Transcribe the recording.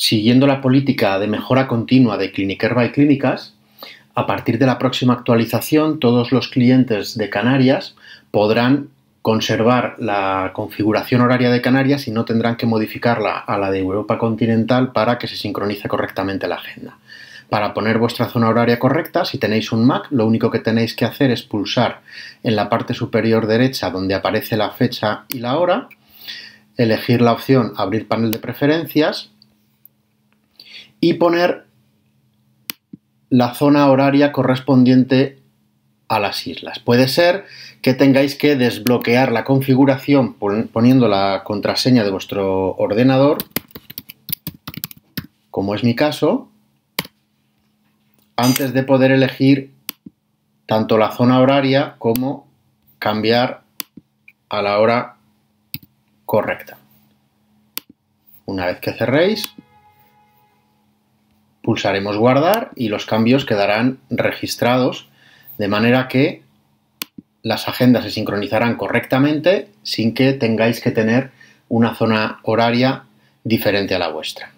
Siguiendo la política de mejora continua de Clinicer by Clínicas, a partir de la próxima actualización, todos los clientes de Canarias podrán conservar la configuración horaria de Canarias y no tendrán que modificarla a la de Europa continental para que se sincronice correctamente la agenda. Para poner vuestra zona horaria correcta, si tenéis un Mac, lo único que tenéis que hacer es pulsar en la parte superior derecha donde aparece la fecha y la hora, elegir la opción Abrir panel de preferencias y poner la zona horaria correspondiente a las islas. Puede ser que tengáis que desbloquear la configuración poniendo la contraseña de vuestro ordenador, como es mi caso, antes de poder elegir tanto la zona horaria como cambiar a la hora correcta. Una vez que cerréis, pulsaremos guardar y los cambios quedarán registrados de manera que las agendas se sincronizarán correctamente sin que tengáis que tener una zona horaria diferente a la vuestra.